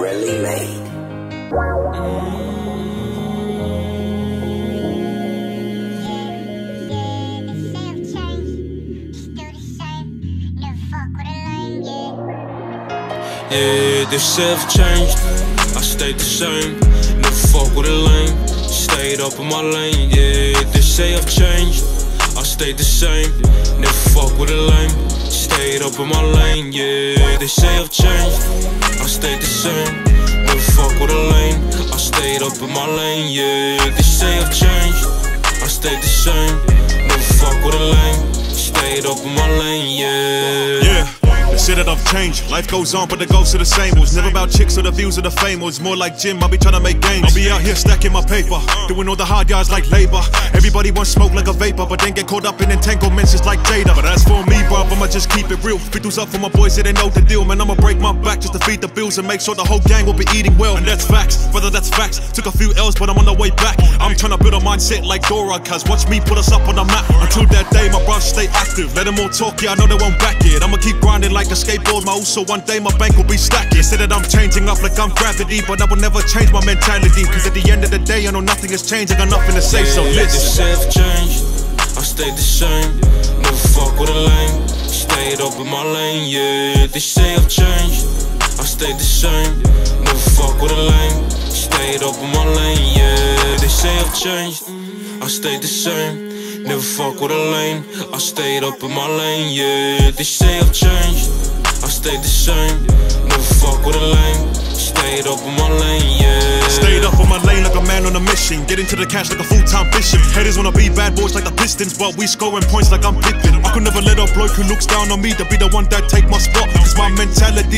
really made. Yeah, the self changed. I stayed the same. Never fuck with a lame. Stayed up in my lane. Yeah, the self changed. I stayed the same. Never fuck with a lame. Stayed up in my lane. Yeah, they say I've changed. I stayed the same. Never fuck with a lane. I stayed up in my lane. Yeah, they say I've changed. I stayed the same. Never fuck with a lane. Stayed up in my lane. Yeah. That. Life goes on, but the goals are the same. It was never about chicks or the views or the fame. It was more like gym. I'll be trying to make gains. I'll be out here stacking my paper, doing all the hard yards like labor. Everybody wants smoke like a vapor, but then get caught up in entanglements just like Jada. But as for me, bruv, I'ma just keep it real. Fiddles up for my boys, so they know the deal. Man, I'ma break my back just to feed the bills and make sure the whole gang will be eating well. And that's facts, brother, that's facts. Took a few L's, but I'm on the way back. I'm trying to build a mindset like Dora, cuz watch me put us up on the map. Until that day, bros stay active. Let them all talk, yeah, I know they won't back it. I'ma keep grinding like a skateboard, my also one day my bank will be stacked. They say that I'm changing up like I'm gravity, but I will never change my mentality. Cause at the end of the day, I know nothing has changed, I got nothing to say, so Yeah, the listen. self changed. I stayed the same. Never fuck with a lame. Stayed up in my lane. Yeah, they say I've changed. I stayed the same. Never fuck with a lame. Stayed up in my lane. Yeah, they say I've changed. I stayed the same. Never fuck with a lane. I stayed up in my lane. Yeah, they say I've changed. I stayed the same. Never fuck with a lame. Stayed up in my lane. Yeah. Stayed up on my lane like a man on a mission. Get into the cash like a full time bishop. Haters wanna be bad boys like the Pistons, but we scoring points like I'm Pippen. I could never let a bloke who looks down on me to be the one that take my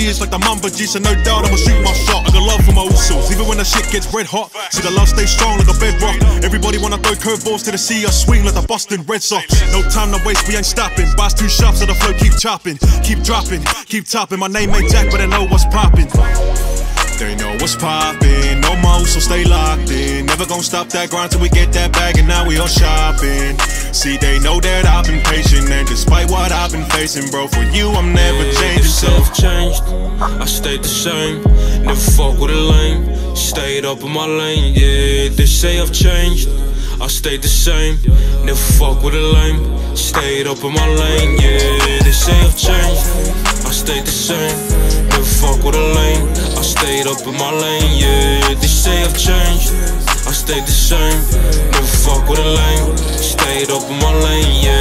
like the Mamba G, so no doubt I'ma shoot my shot. I got love for my usos, even when the shit gets red hot. See the love stay strong like a bedrock. Everybody wanna throw curveballs to the sea, I swing like the Boston Red Sox. No time to waste, we ain't stopping. Bars two sharp, so the flow keep chopping. Keep dropping, keep topping. My name ain't Jack, but I know what's popping. They know what's poppin', no more, so stay locked in. Never gonna stop that grind till we get that bag, and now we all shopping. See, they know that I've been patient, and despite what I've been facing, bro, for you I'm never changing. I stayed the same. Never fuck with a lame. Stayed up in my lane. Yeah, they say I've changed. I stayed the same. Never fuck with a lame. Stayed up in my lane. Yeah, they say I've changed. I stayed the same. Never fuck with a lame. I stayed up in my lane. Yeah, they say I've changed. I stayed the same. Never fuck with a lame. Stayed up in my lane. Yeah.